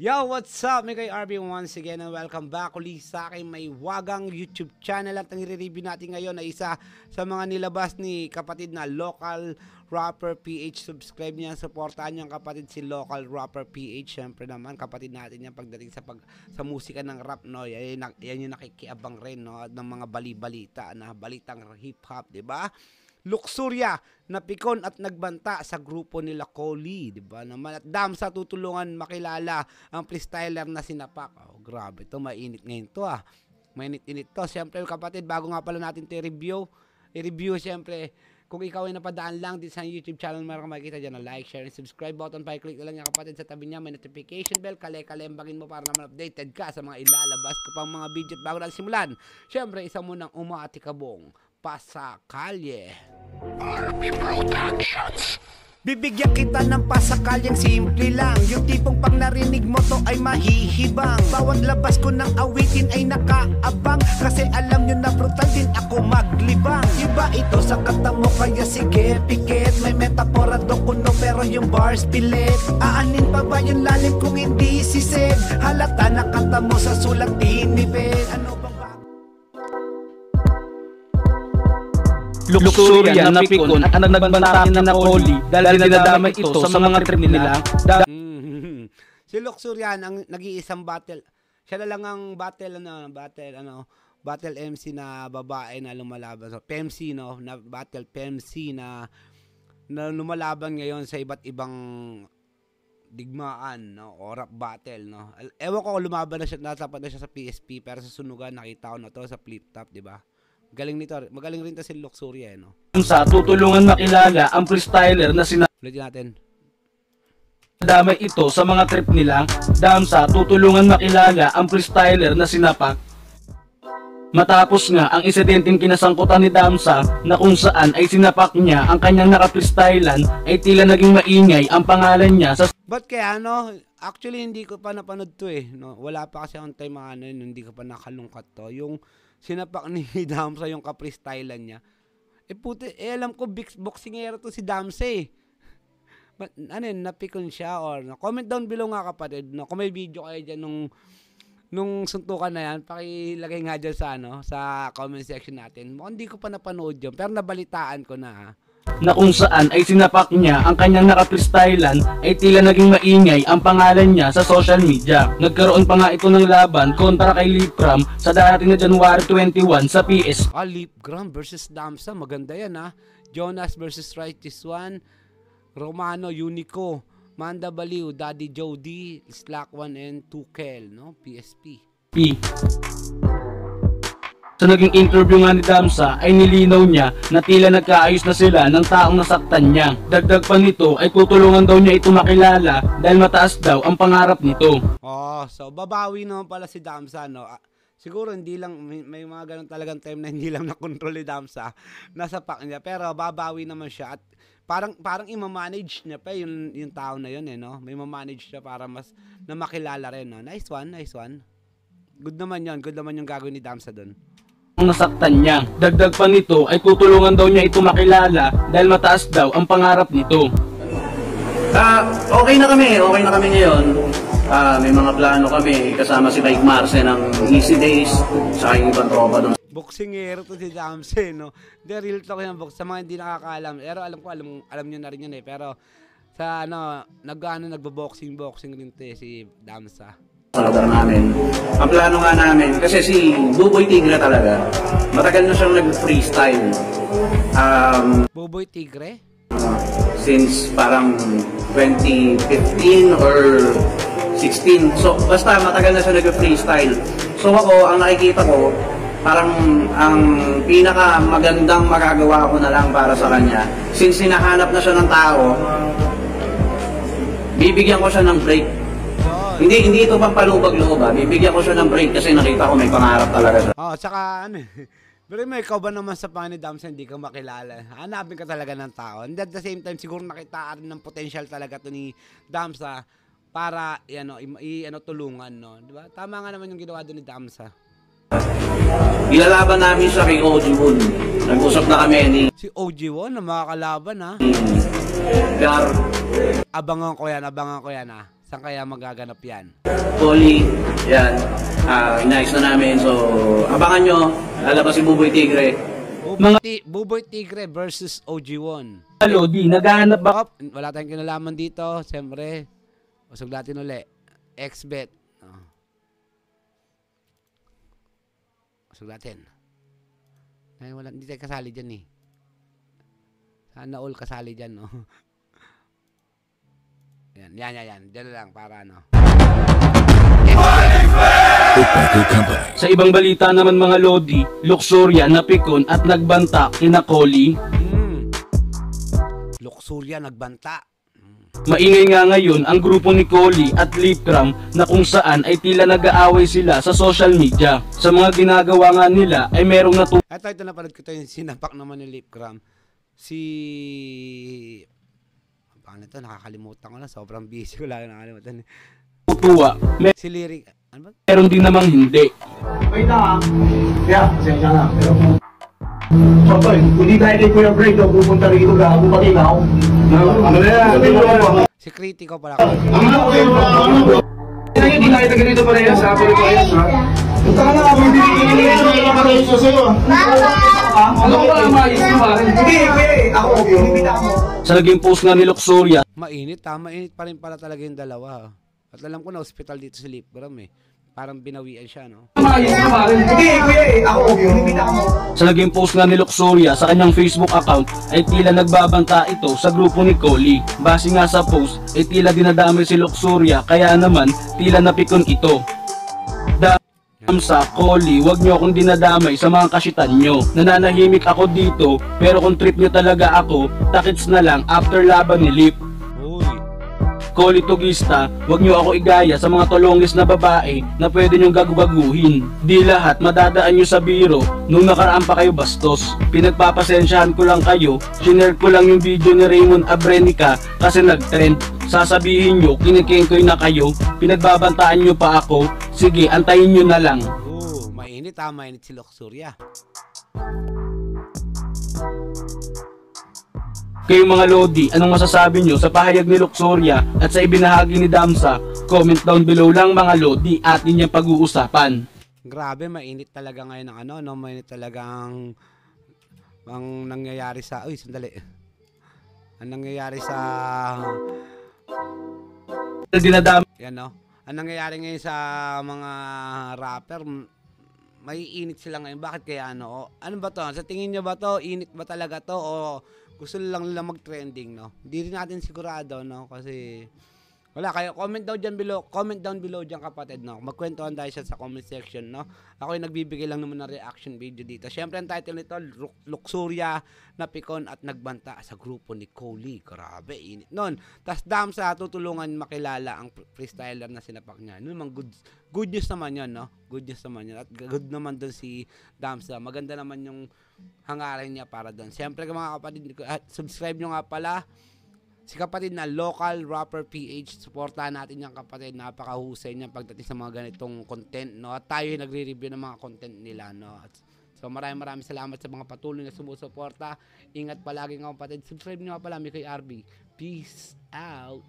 Yo, what's up? May kay RB once again and welcome back ulit sa aking may wagang YouTube channel at ang i-review natin ngayon ay isa sa mga nilabas ni kapatid na Local Rapper PH. Subscribe niya, supportahan niyo ang kapatid si Local Rapper PH. Siyempre naman, kapatid natin yan pagdating sa pag sa musika ng rap, no? Yan, yan yung nakikiabang rin, no? Ng mga bali-balita na balitang hip-hop, di ba? Luxuria, napikon at nagbanta sa grupo nila Coley, di ba? Naman at dam sa tutulungan makilala ang freestyler na sinapak. Oh, grabe to, mainit ngayon to ah. Mainit-init to. Siyempre kapatid, bago nga pala natin 'to review, i-review siyempre kung ikaw ay napadaan lang dito sa YouTube channel, meron kang makikita dyan na like, share, and subscribe button. Pa-click na lang yung kapatid sa tabi niya. May notification bell. Kale-kalembagin mo para naman updated ka sa mga ilalabas ko pang mga video bago natin simulan. Siyempre, isa mo ng umatikabong pasakalye. RP Productions. Bibigyan kita ng pasakalyang simple lang. Yung tipong pag narinig mo to ay mahihibang. Bawat labas ko ng awitin ay nakaabang. Kasi alam nyo na brutal din ako maglibang. Iba ito sa kata mo? Kaya sige pikit. May metapora do kuno pero yung bars pilit. Aanin pa ba yung lalim kung hindi sisig? Halata na kata mo sa sulat tinipid luxuria na pikon at nagbanta na Coley dahil dinadamay ito sa mga trip nila. Da- Mhm. si Luxurian ang nag-iisang battle. Siya na lang ang battle ano, battle ano, battle MC na babae na lumalaban. So, PMC no, na battle PMC na na lumalaban ngayon sa iba't ibang digmaan no o rap battle no ewan ko kung lumaban na siya natapat na siya sa PSP pero sa sunugan nakita ko na to sa flip top di ba galing nito magaling rin to si Luxuria eh, no sa tutulungan makilala ang freestyler na ulitin natin sinadamay ito sa mga trip nila. Damsa tutulungan makilala ang freestyler na sinapak. Matapos nga ang insidenteng kinasangkutan ni Damsa na kung saan ay sinapak niya ang kanyang naka-freestylan ay tila naging maingay ang pangalan niya sa Ba't kaya ano? Actually hindi ko pa napanood to eh. No? Wala pa kasi akong time ano, yun, hindi ko pa nakalungkat to. Yung sinapak ni Damsa yung kapre-stylean niya. Eh puti, eh alam ko big boxingero to si Damsa eh. But, ano yun, napikon siya or no? comment down below nga kapatid. No? Kung may video kayo dyan nung nung suntukan na yan, pakilagay nga dyan sa, ano, sa comment section natin. Mukhang hindi ko pa napanood yun, pero nabalitaan ko na ha. Na kung saan ay sinapak niya ang kanyang naka-freestylan ay tila naging maingay ang pangalan niya sa social media. Nagkaroon pa nga ito ng laban kontra kay Lipram sa darating na January 21 sa PS Ah, Lipgram versus Damsa. Maganda yan ha. Jonas versus Righteous One. Romano, Unico. Manda Baliw, Daddy Jody, Slack One, and Tukel, no? PSP. P. Sa naging interview nga ni Damsa ay nilinaw niya na tila nagkaayos na sila ng taong nasaktan niya. Dagdag pa nito ay tutulungan daw niya ito makilala dahil mataas daw ang pangarap nito. Oh, so babawi naman pala si Damsa, no? Ah, siguro hindi lang, may, may mga ganun talagang time na hindi lang nakontrol ni Damsa. Nasa pack niya. Pero babawi naman siya at parang parang i-manage niya pa yung, yung tao na yun, eh, no? May ma-manage siya para mas na makilala rin, no? Nice one, nice one. Good naman yon good naman yung gagawin ni Damsa doon. Ang nasaktan niya. Dagdag pa nito ay tutulungan daw niya ito makilala dahil mataas daw ang pangarap nito. Ah, okay na kami, okay na kami ngayon. Ah, may mga plano kami kasama si Mike Marce ng Easy Days sa yung ibang tropa doon boxingero to si Damse, no? The real talk yan, box. Sa mga hindi nakakaalam. Pero alam ko, alam, alam nyo na rin yun eh. Pero sa ano, nag, ano, nagbo-boxing, boxing rin to eh, si Damsa. Sa lugar namin. Ang plano nga namin, kasi si Buboy Tigre talaga, matagal na siyang nag-freestyle. Um, Boboy Tigre? since parang 2015 or 16. So, basta matagal na siya nag-freestyle. So ako, ang nakikita ko, parang ang pinaka magandang magagawa ko na lang para sa kanya, since hinahanap na siya ng tao, bibigyan ko siya ng break. Hindi hindi ito pang palubag-loob ah. Bibigyan ko siya ng break kasi nakita ko may pangarap talaga siya. Oh, tsaka ano. Pero may ikaw ba naman sa pangalan ni Damsa hindi ka makilala? Hanapin ka talaga ng tao. And at the same time, siguro nakita rin ng potential talaga to ni Damsa para i- ano, i, ano tulungan, no? Di ba? Tama nga naman yung ginawa doon ni Damsa. Ilalaban namin siya kay Oji Woon. Nag-usap na kami ni Si OG1 na makakalaban ha. Gar. Abangan ko yan, abangan ko yan ha. Saan kaya magaganap yan? Poli, yan. Ah, inayos na namin. So, abangan nyo. Lalabas si Buboy Tigre. Buboy, Ti- Buboy Tigre versus OG1. Mga Lodi, naghahanap ba wala tayong kinalaman dito. Siyempre, usog natin uli. XBet. Oh. Usog natin. Ay, wala, hindi tayo kasali dyan eh. Sana all kasali dyan, no? yan, yan, yan, yan. Dyan na lang, para ano. Sa ibang balita naman mga Lodi, Luxuria napikon at nagbanta kina Collie. Hmm. Luxuria, nagbanta. Maingay nga ngayon ang grupo ni Collie at Lipcram na kung saan ay tila nag-aaway sila sa social media. Sa mga ginagawa nga nila ay merong natu Ito, ito napanood ko ito yung sinapak naman ni Lipcram. Si... Pangalan ito, nakakalimutan ko na. Sobrang busy ko lang nakakalimutan. tuwa, Mer- Si Lyric... Ano ba? meron din namang hindi. Wait lang ah. Kaya, pasensya na. Pero kung... So, Toy, kung di tayo kay Kuya Bredo, pupunta rito gago pati na ako. Ano na yan? Ano na yan? Si Critico pala. Ang mga ko yung mga ano bro. Kaya yun, di tayo taga rito parehas ha. Pwede parehas ha. Punta ka na pwede dito yung mga ano yung parehas sa sa'yo ah. Ano ko pala maayos mo pare? Hindi, eh. Ako, hindi ako. Sa naging post nga ni Luxuria, Mainit ha. Mainit pa rin pala talaga yung dalawa. ha. At alam ko na hospital dito si Lipcram eh. Parang binawian siya, no? Maayos mo pare? Hindi, eh. Ako, hindi ako. sa naging post nga ni Luxuria sa kanyang Facebook account ay tila nagbabanta ito sa grupo ni Collie. Base nga sa post ay tila dinadamay si Luxuria kaya naman tila napikon ito. Damsa, Collie, wag niyo akong dinadamay sa mga kasitan nyo. Nananahimik ako dito pero kung trip niyo talaga ako, takits na lang after laban ni Lip. Collie Tugista, wag niyo ako igaya sa mga tolongis na babae na pwede niyong gagugaguhin. Di lahat madadaan niyo sa biro nung nakaraan pa kayo bastos. Pinagpapasensyahan ko lang kayo, shinare ko lang yung video ni Raymond Abrenica kasi nag-trend. Sasabihin niyo, kinikengkoy na kayo, pinagbabantaan niyo pa ako, sige antayin niyo na lang. Oh, mainit ha. Mainit si Luxuria. Kayo mga Lodi, anong masasabi nyo sa pahayag ni Luxuria at sa ibinahagi ni Damsa? Comment down below lang mga Lodi at inyong pag-uusapan. Grabe, mainit talaga ngayon ang ano, no? Mainit talaga ang, ang nangyayari sa... Uy, sandali. Ang nangyayari sa... Dinadami Yan, no? Ang nangyayari ngayon sa mga rapper, may init sila ngayon. Bakit kaya ano? Ano ba to? Sa tingin nyo ba to? Init ba talaga to? O gusto lang nila mag-trending, no? Hindi rin natin sigurado, no? Kasi wala kayo. Comment down dyan below. Comment down below dyan kapatid, no? Magkwentuhan tayo siya sa comment section, no? Ako yung nagbibigay lang naman ng reaction video dito. Siyempre, ang title nito, Lu- Luxuria, Napikon at Nagbanta sa grupo ni Coley. Grabe, init nun. Tapos dam sa tutulungan makilala ang fr- freestyler na sinapak niya. Ano naman, good, good news naman yun, no? Good news naman yun. At good naman doon si Damsa. Maganda naman yung hangarin niya para doon. Siyempre, mga kapatid, at subscribe nyo nga pala si kapatid na local rapper PH suportahan natin yung kapatid. Napakahusay niya pagdating sa mga ganitong content no? At tayo yung nagre-review ng mga content nila no? At so maraming maraming salamat sa mga patuloy na sumusuporta. Ingat palagi nga kapatid. Subscribe nga pala mi kay RB peace out